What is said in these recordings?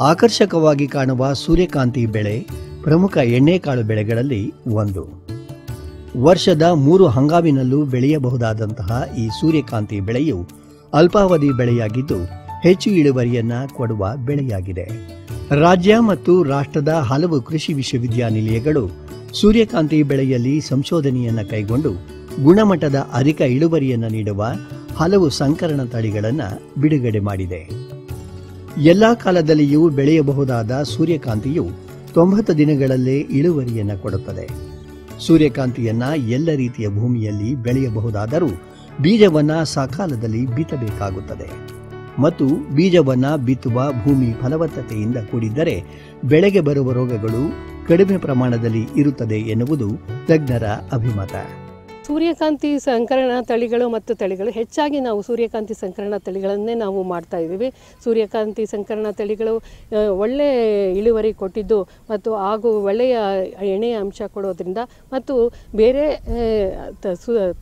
ಆಕರ್ಷಕವಾಗಿ ಕಾಣುವ ಸೂರ್ಯಕಾಂತಿ ಬೆಳೆ ಪ್ರಮುಖ ಎಣ್ಣೆಕಾಳು ಬೆಳೆಗಳಲ್ಲಿ ಒಂದು. ವರ್ಷದ ಮೂರು ಹಂಗಾಮಿನಲ್ಲೂ ಬೆಳೆಯಬಹುದಾದಂತಹ ಈ ಸೂರ್ಯಕಾಂತಿ ಬೆಳೆಯು ಅಲ್ಪಾವಧಿ ಬೆಳೆಯಾಗಿದ್ದು ಹೆಚ್ಚು ಇಳುವರಿಯನ್ನ ಕೊಡುವ ಬೆಳೆಯಾಗಿದೆ. ರಾಜ್ಯ ಮತ್ತು ರಾಷ್ಟ್ರದ ಹಲವು ಕೃಷಿ ವಿಶ್ವವಿದ್ಯಾನಿಲಯಗಳು ಸೂರ್ಯಕಾಂತಿ ಬೆಳೆಯಲ್ಲಿ ಸಂಶೋಧನೆಯನ್ನ ಕೈಗೊಂಡು ಗುಣಮಟ್ಟದ ಅಧಿಕ ಇಳುವರಿಯನ್ನು ನೀಡುವ ಹಲವು ಸಂಕರಣ ತಳಿಗಳನ್ನು ಬಿಡುಗಡೆ ಮಾಡಿದೆ. ಎಲ್ಲಾ ಕಾಲದಲ್ಲಿಯೂ ಬೆಳೆಯಬಹುದಾದ ಸೂರ್ಯಕಾಂತಿಯು ತೊಂಬತ್ತು ದಿನಗಳಲ್ಲೇ ಇಳುವರಿಯನ್ನು ಕೊಡುತ್ತದೆ. ಸೂರ್ಯಕಾಂತಿಯನ್ನ ಎಲ್ಲ ರೀತಿಯ ಭೂಮಿಯಲ್ಲಿ ಬೆಳೆಯಬಹುದಾದರೂ ಬೀಜವನ್ನ ಸಕಾಲದಲ್ಲಿ ಬಿತ್ತಬೇಕಾಗುತ್ತದೆ. ಮತ್ತು ಬೀಜವನ್ನ ಬಿತ್ತುವ ಭೂಮಿ ಫಲವತ್ತತೆಯಿಂದ ಕೂಡಿದ್ದರೆ ಬೆಳೆಗೆ ಬರುವ ರೋಗಗಳು ಕಡಿಮೆ ಪ್ರಮಾಣದಲ್ಲಿ ಇರುತ್ತದೆ ಎನ್ನುವುದು ತಜ್ಞರ ಅಭಿಮತ. ಸೂರ್ಯಕಾಂತಿ ಸಂಕರಣ ತಳಿಗಳು ಮತ್ತು ತಳಿಗಳು ಹೆಚ್ಚಾಗಿ ನಾವು ಸೂರ್ಯಕಾಂತಿ ಸಂಕರಣ ತಳಿಗಳನ್ನೇ ನಾವು ಮಾಡ್ತಾ ಇದ್ದೀವಿ. ಸೂರ್ಯಕಾಂತಿ ಸಂಕರಣ ತಳಿಗಳು ಒಳ್ಳೆಯ ಒಳ್ಳೆ ಇಳುವರಿ ಕೊಟ್ಟಿದ್ದು ಮತ್ತು ಹಾಗೂ ಒಳ್ಳೆಯ ಎಣೆಯ ಅಂಶ ಕೊಡೋದ್ರಿಂದ ಮತ್ತು ಬೇರೆ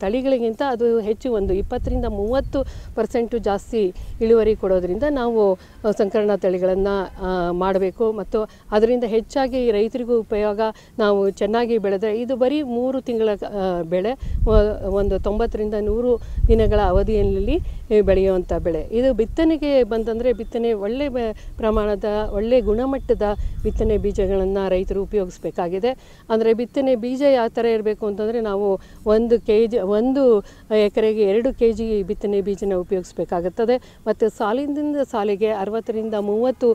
ತಳಿಗಳಿಗಿಂತ ಅದು ಹೆಚ್ಚು ಒಂದು ಇಪ್ಪತ್ತರಿಂದ ಮೂವತ್ತು ಪರ್ಸೆಂಟು ಜಾಸ್ತಿ ಇಳುವರಿ ಕೊಡೋದ್ರಿಂದ ನಾವು ಸಂಕರಣ ತಳಿಗಳನ್ನು ಮಾಡಬೇಕು ಮತ್ತು ಅದರಿಂದ ಹೆಚ್ಚಾಗಿ ರೈತರಿಗೂ ಉಪಯೋಗ ನಾವು ಚೆನ್ನಾಗಿ ಬೆಳೆದರೆ ಇದು ಬರೀ ಮೂರು ತಿಂಗಳ ಬೆಳೆ ಒಂದು ತೊಂಬತ್ತರಿಂದ ನೂರು ದಿನಗಳ ಅವಧಿಯಲ್ಲಿ ಬೆಳೆಯುವಂಥ ಬೆಳೆ. ಇದು ಬಿತ್ತನೆಗೆ ಬಂತಂದರೆ ಬಿತ್ತನೆ ಒಳ್ಳೆ ಪ್ರಮಾಣದ, ಒಳ್ಳೆ ಗುಣಮಟ್ಟದ ಬಿತ್ತನೆ ಬೀಜಗಳನ್ನು ರೈತರು ಉಪಯೋಗಿಸ್ಬೇಕಾಗಿದೆ. ಅಂದರೆ ಬಿತ್ತನೆ ಬೀಜ ಯಾವ ಥರ ಇರಬೇಕು ಅಂತಂದರೆ ನಾವು ಒಂದು ಕೆ ಜಿ ಒಂದು ಎಕರೆಗೆ ಎರಡು ಕೆ ಜಿ ಬಿತ್ತನೆ ಬೀಜನ ಉಪಯೋಗಿಸ್ಬೇಕಾಗುತ್ತದೆ. ಮತ್ತು ಸಾಲಿನಿಂದ ಸಾಲಿಗೆ ಅರವತ್ತರಿಂದ ಮೂವತ್ತು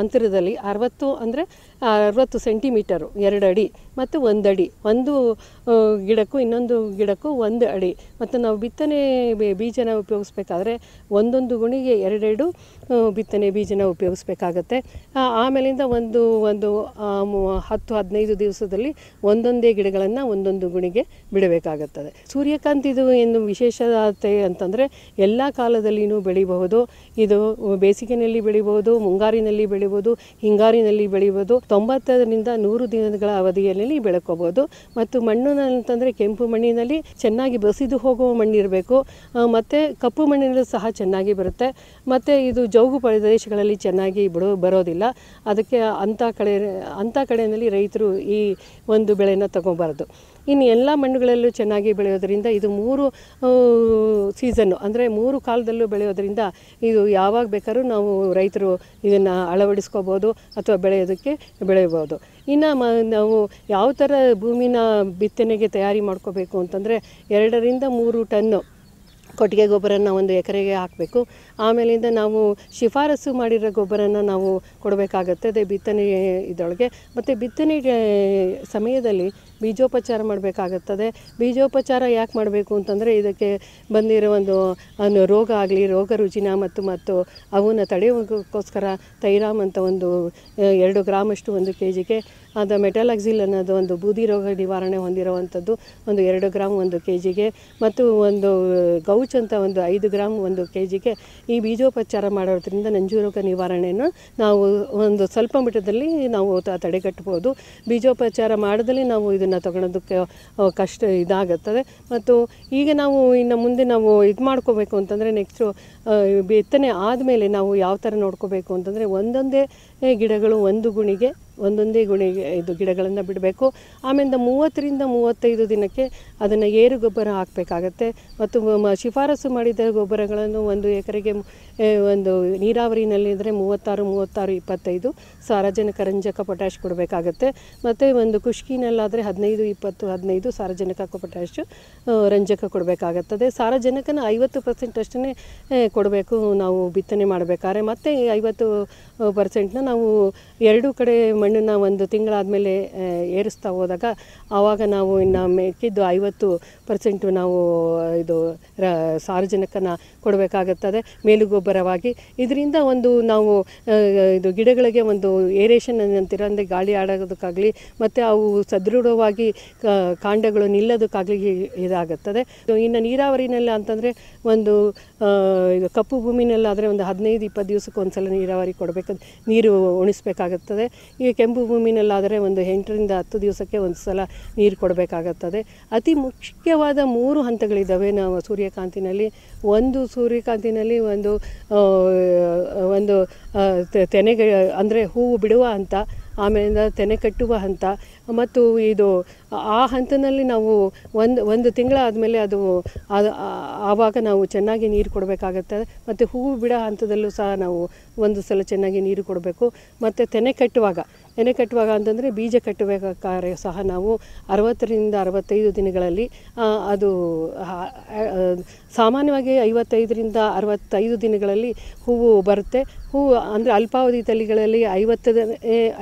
ಅಂತರದಲ್ಲಿ ಅರವತ್ತು ಅಂದರೆ ಅರವತ್ತು ಸೆಂಟಿಮೀಟರು ಎರಡು ಅಡಿ ಮತ್ತು ಒಂದು ಅಡಿ ಒಂದು ಗಿಡಕ್ಕೂ ಇನ್ನೊಂದು ಗಿಡಕ್ಕೂ ಒಂದು ಅಡಿ. ಮತ್ತು ನಾವು ಬಿತ್ತನೆ ಬೀಜನ ಉಪಯೋಗಿಸ್ಬೇಕಾದ್ರೆ ಒಂದೊಂದು ಗುಣಿಗೆ ಎರಡೆರಡು ಬಿತ್ತನೆ ಬೀಜನ ಉಪಯೋಗಿಸ್ಬೇಕಾಗತ್ತೆ. ಆಮೇಲಿಂದ ಒಂದು ಒಂದು ಹತ್ತು, ಹದಿನೈದು ದಿವಸದಲ್ಲಿ ಒಂದೊಂದೇ ಗಿಡಗಳನ್ನು ಒಂದೊಂದು ಗುಣಿಗೆ ಬಿಡಬೇಕಾಗುತ್ತದೆ. ಸೂರ್ಯಕಾಂತಿದು ಏನು ವಿಶೇಷತೆ ಅಂತಂದರೆ ಎಲ್ಲ ಕಾಲದಲ್ಲಿಯೂ ಬೆಳಿಬಹುದು. ಇದು ಬೇಸಿಗೆನಲ್ಲಿ ಬೆಳಿಬಹುದು, ಮುಂಗಾರಿನಲ್ಲಿ ಬೆಳಿಬೋದು ಹಿಂಗಾರಿನಲ್ಲಿ ಬೆಳಿಬೋದು ತೊಂಬತ್ತರಿಂದ ನೂರು ದಿನಗಳ ಅವಧಿಯಲ್ಲಿ ಬೆಳ್ಕೋಬೋದು. ಮತ್ತು ಮಣ್ಣು ಅಂತಂದರೆ ಕೆಂಪು ಮಣ್ಣಿನಲ್ಲಿ ಚೆನ್ನಾಗಿ ಬಸಿದು ಹೋಗುವ ಮಣ್ಣಿರಬೇಕು. ಮತ್ತು ಕಪ್ಪು ಮಣ್ಣಿನಲ್ಲೂ ಸಹ ಚೆನ್ನಾಗಿ ಬರುತ್ತೆ. ಮತ್ತು ಇದು ಜೌಗು ಪ್ರದೇಶಗಳಲ್ಲಿ ಚೆನ್ನಾಗಿ ಬಿಡೋ, ಬರೋದಿಲ್ಲ. ಅದಕ್ಕೆ ಅಂಥ ಕಡೆ, ಅಂಥ ಕಡೆಯಲ್ಲಿ ರೈತರು ಈ ಒಂದು ಬೆಳೆನ ತಗೋಬಾರ್ದು. ಇನ್ನು ಎಲ್ಲ ಮಣ್ಣುಗಳಲ್ಲೂ ಚೆನ್ನಾಗಿ ಬೆಳೆಯೋದರಿಂದ ಇದು ಮೂರು ಸೀಸನ್ನು, ಅಂದರೆ ಮೂರು ಕಾಲದಲ್ಲೂ ಬೆಳೆಯೋದ್ರಿಂದ ಇದು ಯಾವಾಗ ಬೇಕಾದ್ರೂ ನಾವು ರೈತರು ಇದನ್ನು ಅಳವಡಿಸ್ಕೋಬೋದು ಅಥವಾ ಬೆಳೆಯೋದಕ್ಕೆ ಬೆಳೆಯಬೋದು. ಇನ್ನು ಮ, ನಾವು ಯಾವ ಥರ ಭೂಮಿನ ಬಿತ್ತನೆಗೆ ತಯಾರಿ ಮಾಡ್ಕೋಬೇಕು ಅಂತಂದರೆ ಎರಡರಿಂದ ಮೂರು ಟನ್ನು ಕೊಟ್ಟಿಗೆ ಗೊಬ್ಬರನ ಒಂದು ಎಕರೆಗೆ ಹಾಕಬೇಕು. ಆಮೇಲಿಂದ ನಾವು ಶಿಫಾರಸು ಮಾಡಿರೋ ಗೊಬ್ಬರನ ನಾವು ಕೊಡಬೇಕಾಗತ್ತದೆ ಬಿತ್ತನೆ ಇದರೊಳಗೆ ಮತ್ತು ಬಿತ್ತನೆ ಸಮಯದಲ್ಲಿ ಬೀಜೋಪಚಾರ ಮಾಡಬೇಕಾಗುತ್ತದೆ. ಬೀಜೋಪಚಾರ ಯಾಕೆ ಮಾಡಬೇಕು ಅಂತಂದರೆ ಇದಕ್ಕೆ ಬಂದಿರೋ ಒಂದು ರೋಗ ಆಗಲಿ, ರೋಗ ರುಜಿನ ಮತ್ತು ಮತ್ತು ಅವನ್ನ ತಡೆಯೋಕ್ಕೋಸ್ಕರ ತೈರಾಮ್ ಅಂತ ಒಂದು ಎರಡು ಗ್ರಾಮಷ್ಟು ಒಂದು ಕೆ ಜಿಗೆ ಅದು ಮೆಟಲಾಕ್ಸಿಲ್ ಅನ್ನೋದು ಒಂದು ಬೂದಿ ರೋಗ ನಿವಾರಣೆ ಹೊಂದಿರುವಂಥದ್ದು ಒಂದು ಎರಡು ಗ್ರಾಮ್ ಒಂದು ಕೆ ಜಿಗೆ ಮತ್ತು ಒಂದು ಗೌಚ್ ಅಂತ ಒಂದು ಐದು ಗ್ರಾಮ್ ಒಂದು ಕೆ ಜಿಗೆ ಈ ಬೀಜೋಪಚಾರ ಮಾಡೋದ್ರಿಂದ ನಂಜು ರೋಗ ನಿವಾರಣೆಯನ್ನು ನಾವು ಒಂದು ಸ್ವಲ್ಪ ಮಟ್ಟದಲ್ಲಿ ನಾವು ತಡೆಗಟ್ಟಬಹುದು. ಬೀಜೋಪಚಾರ ಮಾಡದಲ್ಲಿ ನಾವು ಇದನ್ನು ತಗೊಳೋದಕ್ಕೆ ಕಷ್ಟ ಇದಾಗುತ್ತದೆ. ಮತ್ತು ಈಗ ನಾವು ಇನ್ನು ಮುಂದೆ ನಾವು ಇದು ಮಾಡ್ಕೋಬೇಕು ಅಂತಂದರೆ ನೆಕ್ಸ್ಟು ಬಿತ್ತನೆ ಆದಮೇಲೆ ನಾವು ಯಾವ ಥರ ನೋಡ್ಕೋಬೇಕು ಅಂತಂದರೆ ಒಂದೊಂದೇ ಗಿಡಗಳು ಒಂದು ಗುಣಿಗೆ ಒಂದೊಂದೇ ಗುಣಿಗೆ ಇದು ಗಿಡಗಳನ್ನು ಬಿಡಬೇಕು. ಆಮೇಲೆ ಮೂವತ್ತರಿಂದ ಮೂವತ್ತೈದು ದಿನಕ್ಕೆ ಅದನ್ನು ಏರು ಗೊಬ್ಬರ ಹಾಕಬೇಕಾಗತ್ತೆ. ಮತ್ತು ಶಿಫಾರಸು ಮಾಡಿದ ಗೊಬ್ಬರಗಳನ್ನು ಒಂದು ಎಕರೆಗೆ ಒಂದು ನೀರಾವರಿನಲ್ಲಿ ಅಂದರೆ ಮೂವತ್ತಾರು ಮೂವತ್ತಾರು, ಇಪ್ಪತ್ತೈದು ಸಾರಜನಕ ರಂಜಕ ಪೊಟ್ಯಾಶ್ ಕೊಡಬೇಕಾಗತ್ತೆ. ಮತ್ತು ಒಂದು ಖುಷ್ಕಿನಲ್ಲಾದರೆ ಹದಿನೈದು, ಇಪ್ಪತ್ತು, ಹದಿನೈದು ಸಾರಜನಕ ಪೊಟ್ಯಾಶು ರಂಜಕ ಕೊಡಬೇಕಾಗುತ್ತದೆ. ಸಾರಜನಕನ ಐವತ್ತು ಪರ್ಸೆಂಟ್ ಅಷ್ಟೇ ಕೊಡಬೇಕು ನಾವು ಬಿತ್ತನೆ ಮಾಡಬೇಕಾದ್ರೆ. ಮತ್ತು ಐವತ್ತು ಪರ್ಸೆಂಟ್ನ ನಾವು ಎರಡೂ ಕಡೆ ಮಣ್ಣನ್ನ ಒಂದು ತಿಂಗಳಾದಮೇಲೆ ಏರಿಸ್ತಾ ಹೋದಾಗ ಆವಾಗ ನಾವು ಇನ್ನು ಮೆಕ್ಕಿದ್ದು ಐವತ್ತು ಪರ್ಸೆಂಟು ನಾವು ಇದು ರ, ಸಾರಜನಕನ ಕೊಡಬೇಕಾಗುತ್ತದೆ ಮೇಲುಗೊಬ್ಬರವಾಗಿ. ಇದರಿಂದ ಒಂದು ನಾವು ಇದು ಗಿಡಗಳಿಗೆ ಒಂದು ಏರೇಷನ್ ಅಂತೀರ ಅಂದರೆ ಗಾಳಿ ಆಡೋದಕ್ಕಾಗಲಿ, ಮತ್ತು ಅವು ಸದೃಢವಾಗಿ ಕಾಂಡಗಳು ನಿಲ್ಲೋದಕ್ಕಾಗಲಿ ಇದಾಗುತ್ತದೆ. ಇದು ಇನ್ನು ನೀರಾವರಿನಲ್ಲಿ ಅಂತಂದರೆ ಒಂದು ಇದು ಕಪ್ಪು ಭೂಮಿನಲ್ಲಾದರೆ ಒಂದು ಹದಿನೈದು, ಇಪ್ಪತ್ತು ದಿವಸಕ್ಕೆ ಒಂದ್ಸಲ ನೀರಾವರಿ ಕೊಡಬೇಕು ನೀರು ಉಣಿಸ್ಬೇಕಾಗುತ್ತದೆ. ಈ ಕೆಂಪು ಭೂಮಿನಲ್ಲಾದರೆ ಒಂದು ಎಂಟರಿಂದ ಹತ್ತು ದಿವಸಕ್ಕೆ ಒಂದು ಸಲ ನೀರು ಕೊಡಬೇಕಾಗುತ್ತದೆ. ಅತಿ ಮುಖ್ಯವಾದ ಮೂರು ಹಂತಗಳಿದ್ದಾವೆ ನಾವು ಸೂರ್ಯಕಾಂತಿನಲ್ಲಿ. ಒಂದು ಸೂರ್ಯಕಾಂತಿನಲ್ಲಿ ಒಂದು ಒಂದು ತೆನೆಗೆ, ಅಂದರೆ ಹೂವು ಬಿಡುವ ಹಂತ. ಆಮೇಲಿಂದ ತೆನೆ ಕಟ್ಟುವ ಹಂತ ಮತ್ತು ಇದು ಆ ಹಂತದಲ್ಲಿ ನಾವು ಒಂದು ಒಂದು ತಿಂಗಳಾದಮೇಲೆ ಅದು ಅದು ಆವಾಗ ನಾವು ಚೆನ್ನಾಗಿ ನೀರು ಕೊಡಬೇಕಾಗತ್ತೆ. ಮತ್ತು ಹೂವು ಬಿಡೋ ಹಂತದಲ್ಲೂ ಸಹ ನಾವು ಒಂದು ಸಲ ಚೆನ್ನಾಗಿ ನೀರು ಕೊಡಬೇಕು. ಮತ್ತು ತೆನೆ ಕಟ್ಟುವಾಗ ತೆನೆ ಕಟ್ಟುವಾಗ ಅಂತಂದರೆ ಬೀಜ ಕಟ್ಟಬೇಕಾದ್ರೆ ಸಹ ನಾವು ಅರವತ್ತರಿಂದ ಅರವತ್ತೈದು ದಿನಗಳಲ್ಲಿ ಅದು ಸಾಮಾನ್ಯವಾಗಿ ಐವತ್ತೈದರಿಂದ ಅರವತ್ತೈದು ದಿನಗಳಲ್ಲಿ ಹೂವು ಬರುತ್ತೆ. ಹೂವು ಅಂದರೆ ಅಲ್ಪಾವಧಿ ತಳಿಗಳಲ್ಲಿ ಐವತ್ತದ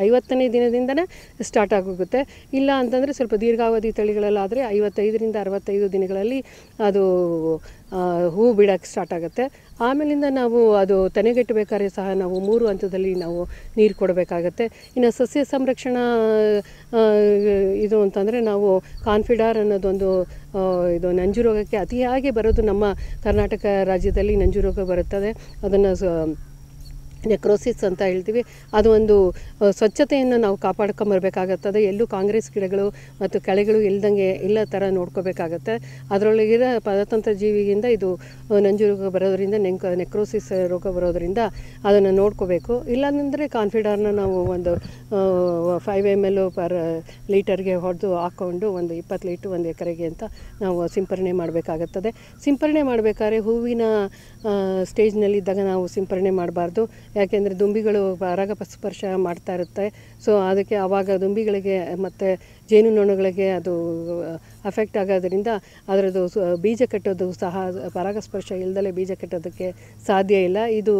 ಐವತ್ತನೇ ದಿನದಿಂದನೇ ಸ್ಟಾರ್ಟ್ ಆಗೋಗುತ್ತೆ. ಇಲ್ಲ ಅಂತಂದರೆ ಸ್ವಲ್ಪ ದೀರ್ಘಾವಧಿ ತಳಿಗಳಲ್ಲಾದರೆ ಐವತ್ತೈದರಿಂದ ಅರವತ್ತೈದು ದಿನಗಳಲ್ಲಿ ಅದು ಹೂ ಬಿಡೋಕ್ಕೆ ಸ್ಟಾರ್ಟ್ ಆಗುತ್ತೆ. ಆಮೇಲಿಂದ ನಾವು ಅದು ತೆನೆಗಟ್ಟಬೇಕಾದ್ರೆ ಸಹ ನಾವು ಮೂರು ಹಂತದಲ್ಲಿ ನಾವು ನೀರು ಕೊಡಬೇಕಾಗತ್ತೆ. ಇನ್ನು ಸಸ್ಯ ಸಂರಕ್ಷಣಾ ಇದು ಅಂತಂದರೆ ನಾವು ಕಾನ್ಫಿಡಾರ್ ಅನ್ನೋದೊಂದು ಇದು ನಂಜು ರೋಗಕ್ಕೆ ಅತಿಯಾಗಿ ಬರೋದು ನಮ್ಮ ಕರ್ನಾಟಕ ರಾಜ್ಯದಲ್ಲಿ ನಂಜು ರೋಗ ಬರುತ್ತದೆ. ಅದನ್ನು ನೆಕ್ರೋಸಿಸ್ ಅಂತ ಹೇಳ್ತೀವಿ. ಅದು ಒಂದು ಸ್ವಚ್ಛತೆಯನ್ನು ನಾವು ಕಾಪಾಡ್ಕೊಂಬರ್ಬೇಕಾಗತ್ತದೆ ಎಲ್ಲೂ ಕಾಂಗ್ರೆಸ್ ಗಿಡಗಳು ಮತ್ತು ಕಳೆಗಳು ಇಲ್ದಂಗೆ ಇಲ್ಲ ಥರ ನೋಡ್ಕೋಬೇಕಾಗತ್ತೆ. ಅದರೊಳಗಿರೋ ಪದತಂತ್ರ ಜೀವಿಗಿಂದ ಇದು ನಂಜು ರೋಗ ಬರೋದರಿಂದ ನೆಂಕ ನೆಕ್ರೋಸಿಸ್ ರೋಗ ಬರೋದರಿಂದ ಅದನ್ನು ನೋಡ್ಕೋಬೇಕು. ಇಲ್ಲಾಂದರೆ ಕಾನ್ಫಿಡಾರ್ನ ನಾವು ಒಂದು ಫೈವ್ ಎಂ ಎಲ್ ಪರ್ ಲೀಟರ್ಗೆ ಹೊಡೆದು ಹಾಕ್ಕೊಂಡು ಒಂದು ಇಪ್ಪತ್ತು ಲೀಟ್ರ್ ಒಂದು ಎಕರೆಗೆ ಅಂತ ನಾವು ಸಿಂಪರಣೆ ಮಾಡಬೇಕಾಗುತ್ತದೆ. ಸಿಂಪರಣೆ ಮಾಡಬೇಕಾದ್ರೆ ಹೂವಿನ ಸ್ಟೇಜ್ನಲ್ಲಿದ್ದಾಗ ನಾವು ಸಿಂಪರಣೆ ಮಾಡಬಾರ್ದು. ಯಾಕೆಂದರೆ ದುಂಬಿಗಳು ಪರಾಗಸ್ಪರ್ಶ ಮಾಡ್ತಾ ಇರುತ್ತೆ. ಸೊ ಅದಕ್ಕೆ ಆವಾಗ ದುಂಬಿಗಳಿಗೆ ಮತ್ತು ಜೇನುನೊಣಗಳಿಗೆ ಅದು ಅಫೆಕ್ಟ್ ಆಗೋದ್ರಿಂದ ಅದರದ್ದು ಬೀಜ ಕಟ್ಟೋದು ಸಹ ಪರಾಗಸ್ಪರ್ಶ ಇಲ್ದಲೇ ಬೀಜ ಕಟ್ಟೋದಕ್ಕೆ ಸಾಧ್ಯ ಇಲ್ಲ. ಇದು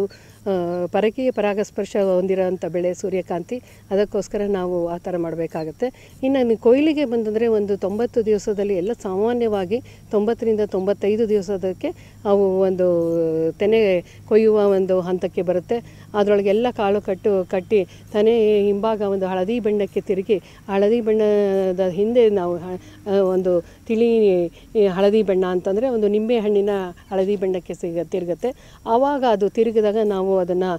ಪರಕೀಯ ಪರಾಗಸ್ಪರ್ಶ ಹೊಂದಿರೋಂಥ ಬೆಳೆ ಸೂರ್ಯಕಾಂತಿ. ಅದಕ್ಕೋಸ್ಕರ ನಾವು ಆ ಥರ ಮಾಡಬೇಕಾಗತ್ತೆ. ಇನ್ನು ಕೊಯ್ಲಿಗೆ ಬಂದಂದರೆ ಒಂದು ತೊಂಬತ್ತು ದಿವಸದಲ್ಲಿ ಎಲ್ಲ ಸಾಮಾನ್ಯವಾಗಿ ತೊಂಬತ್ತರಿಂದ ತೊಂಬತ್ತೈದು ದಿವಸದಕ್ಕೆ ಅವು ಒಂದು ತೆನೆ ಕೊಯ್ಯುವ ಒಂದು ಹಂತಕ್ಕೆ ಬರುತ್ತೆ. ಅದರೊಳಗೆ ಎಲ್ಲ ಕಾಳು ಕಟ್ಟು, ಕಟ್ಟಿ, ತನೆ ಹಿಂಭಾಗ ಒಂದು ಹಳದಿ ಬಣ್ಣಕ್ಕೆ ತಿರುಗಿ, ಹಳದಿ ಬಣ್ಣದ ಹಿಂದೆ ನಾವು ಒಂದು ತಿಳಿ ಹಳದಿ ಬಣ್ಣ ಅಂತಂದರೆ ಒಂದು ನಿಂಬೆ ಹಣ್ಣಿನ ಹಳದಿ ಬಣ್ಣಕ್ಕೆ ಸಿಗ, ತಿರುಗುತ್ತೆ. ಆವಾಗ ಅದು ತಿರುಗಿದಾಗ ನಾವು ಅದನ್ನು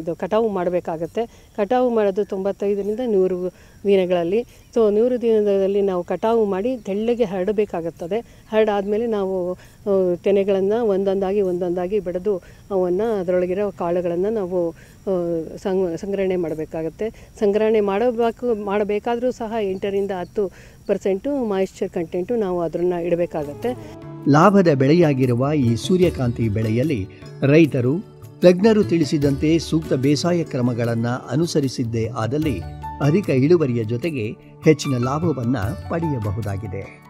ಇದು ಕಟಾವು ಮಾಡಬೇಕಾಗತ್ತೆ. ಕಟಾವು ಮಾಡೋದು ತೊಂಬತ್ತೈದರಿಂದ ನೂರು ದಿನಗಳಲ್ಲಿ ಸೊ ನೂರು ದಿನದಲ್ಲಿ ನಾವು ಕಟಾವು ಮಾಡಿ ತೆಳ್ಳಗೆ ಹರಡಬೇಕಾಗುತ್ತದೆ. ಹರಡಾದ್ಮೇಲೆ ನಾವು ತೆನೆಗಳನ್ನು ಒಂದೊಂದಾಗಿ ಒಂದೊಂದಾಗಿ ಬೆಳೆದು ಅವನ್ನು ಅದರೊಳಗಿರೋ ಕಾಳುಗಳನ್ನು ನಾವು ಸಂಗ್, ಸಂಗ್ರಹಣೆ ಮಾಡಬೇಕಾಗತ್ತೆ. ಸಂಗ್ರಹಣೆ ಮಾಡಬೇಕು, ಮಾಡಬೇಕಾದರೂ ಸಹ ಎಂಟರಿಂದ ಹತ್ತು ಪರ್ಸೆಂಟು ಮಾಯಿಶ್ಚರ್ ಕಂಟೆಂಟು ನಾವು ಅದನ್ನು ಇಡಬೇಕಾಗತ್ತೆ. ಲಾಭದ ಬೆಳೆಯಾಗಿರುವ ಈ ಸೂರ್ಯಕಾಂತಿ ಬೆಳೆಯಲ್ಲಿ ರೈತರು, ತಜ್ಞರು ತಿಳಿಸಿದಂತೆ ಸೂಕ್ತ ಬೇಸಾಯ ಕ್ರಮಗಳನ್ನು ಅನುಸರಿಸಿದ್ದೇ ಆದಲ್ಲಿ ಅಧಿಕ ಇಳುವರಿಯ ಜೊತೆಗೆ ಹೆಚ್ಚಿನ ಲಾಭವನ್ನು ಪಡೆಯಬಹುದಾಗಿದೆ.